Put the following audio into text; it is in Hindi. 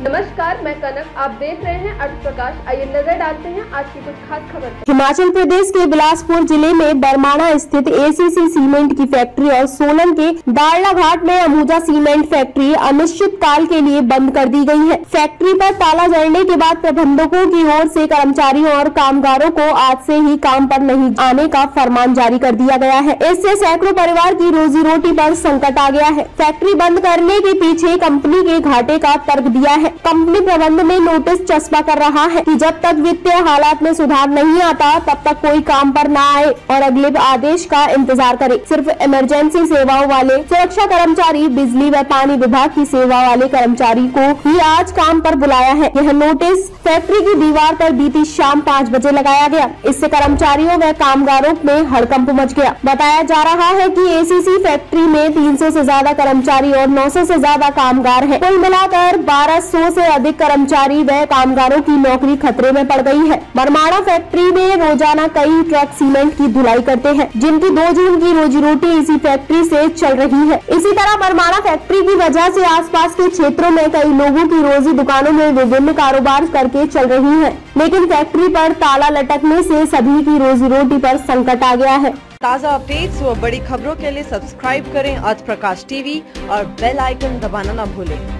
नमस्कार, मैं कनक। आप देख रहे हैं अर्थ प्रकाश आइए नज़र डालते हैं आज की कुछ खास खबर हिमाचल प्रदेश के बिलासपुर ज़िले में बरमाणा स्थित एसीसी सीमेंट की फैक्ट्री और सोलन के दारला घाट में अमूजा सीमेंट फैक्ट्री अनिश्चित काल के लिए बंद कर दी गई है। फैक्ट्री पर ताला जड़ने के बाद प्रबंधकों की ओर से कर्मचारियों और कामगारों को आज से ही काम पर नहीं आने का फरमान जारी कर दिया गया है। इससे सैकड़ों परिवार की रोजी रोटी पर संकट आ गया है। फैक्ट्री बंद करने के पीछे कंपनी के घाटे का तर्क दिया है। कंपनी प्रबंध में नोटिस चस्पा कर रहा है कि जब तक वित्तीय हालात में सुधार नहीं आता, तब तक कोई काम पर न आए और अगले आदेश का इंतज़ार करे। सिर्फ़ इमरजेंसी सेवाओं वाले, सुरक्षा कर्मचारी, बिजली व पानी विभाग की सेवा वाले कर्मचारी को ही आज काम पर बुलाया है। यह नोटिस फैक्ट्री की दीवार पर बीती शाम पाँच बजे लगाया गया। इससे कर्मचारियों व कामगारों में हड़कंप मच गया। बताया जा रहा है कि एसीसी फैक्ट्री में 300 से ज़्यादा कर्मचारी और 900 से ज़्यादा कामगार हैं। कुल मिलाकर 1200 से अधिक कर्मचारी व कामगारों की नौकरी खतरे में पड़ गई है। बरमाड़ा फैक्ट्री में रोज़ाना कई ट्रक सीमेंट की धुलाई करते हैं, जिनकी दो जून की रोजी रोटी इसी फैक्ट्री से चल रही है। इसी तरह बरमाड़ा फैक्ट्री की वजह से आसपास के क्षेत्रों में कई लोगों की रोजी दुकानों में विभिन्न कारोबार करके चल रही है, लेकिन फैक्ट्री पर ताला लटकने से सभी की रोजी रोटी पर संकट आ गया है। ताज़ा अपडेट्स व बड़ी खबरों के लिए सब्सक्राइब करें आज प्रकाश टीवी और बेल आइकन दबाना न भूलें।